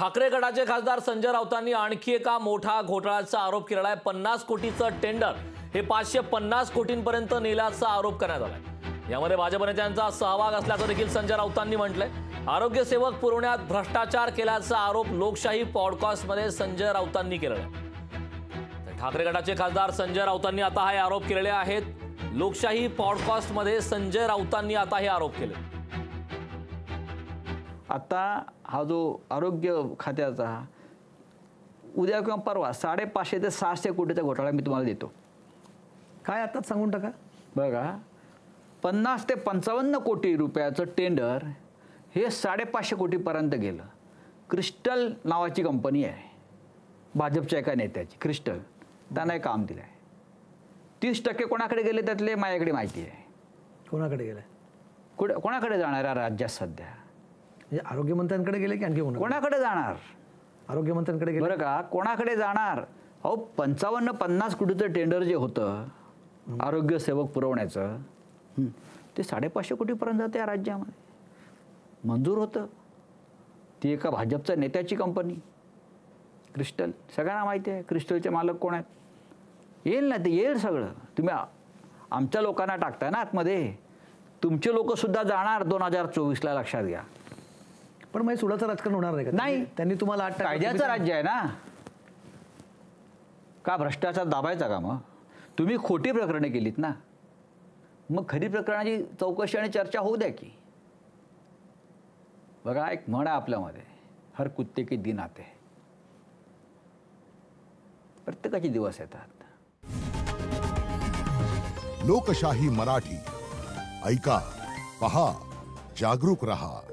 ठाकरे गटाचे खासदार संजय राऊतांनी आणखी एका मोठा घोटाळ्याचा आरोप केलेला आहे. पन्नास कोटीचं टेंडर. हे पाचशे पन्नास कोटींपर्यंत नेल्याचा आरोप करण्यात आलाय. यामध्ये भाजप नेत्यांचा सहभाग असल्याचं देखील संजय राऊतांनी म्हटलंय. आरोग्य सेवक पुरवण्यात भ्रष्टाचार केल्याचा आरोप लोकशाही पॉडकास्टमध्ये संजय राऊतांनी केलेला आहे. ठाकरे गटाचे खासदार संजय राऊतांनी आता हे आरोप केलेले आहेत. लोकशाही पॉडकास्टमध्ये संजय राऊतांनी आता हे आरोप केले. आता हा जो आरोग्य खात्याचा उद्या किंवा परवा साडेपाचशे ते सहाशे कोटीचा घोटाळा मी तुम्हाला देतो. काय आताच सांगून टाका. बघा पन्नास ते पंचावन्न कोटी रुपयाचं टेंडर हे साडेपाचशे कोटीपर्यंत गेलं. क्रिस्टल नावाची कंपनी आहे. भाजपच्या एका नेत्याची क्रिस्टल त्यांना एक काम दिलं आहे तीस टक्के कोणाकडे गेले त्यातले माझ्याकडे माहिती आहे. कोणाकडे गेलाय? कुठे कोणाकडे जाणार आहे राज्यात सध्या? म्हणजे आरोग्यमंत्र्यांकडे गेले की आणखी कोणा कोणाकडे जाणार? आरोग्यमंत्र्यांकडे गेले. बरं का कोणाकडे जाणार? अहो पंचावन्न पन्नास कोटीचं टेंडर जे होतं आरोग्य सेवक पुरवण्याचं ते साडेपाचशे कोटीपर्यंत जातं या राज्यामध्ये. मंजूर होतं. ती एका भाजपच्या नेत्याची कंपनी क्रिस्टल सगळ्यांना माहिती आहे क्रिस्टलचे मालक कोण आहेत? येईल ना ते येईल सगळं. तुम्ही आमच्या लोकांना टाकताय ना आतमध्ये. तुमचे लोकसुद्धा जाणार दोन हजार चोवीसला लक्षात घ्या. पण मग सुडाचं राजकारण होणार नाही का? नाही. त्यांनी- तुम्हाला आठ कायद्याचं राज्य आहे ना. का भ्रष्टाचार दाबायचा का मग? तुम्ही खोटी प्रकरणे केलीत ना. मग खरी प्रकरणाची चौकशी आणि चर्चा होऊ द्या की. बघा एक म्हण आहे आपल्यामध्ये. हर कुत्ते की दिन आते प्रत्येकाचे दिवस येतात. लोकशाही मराठी. ऐका पहा जागरूक रहा.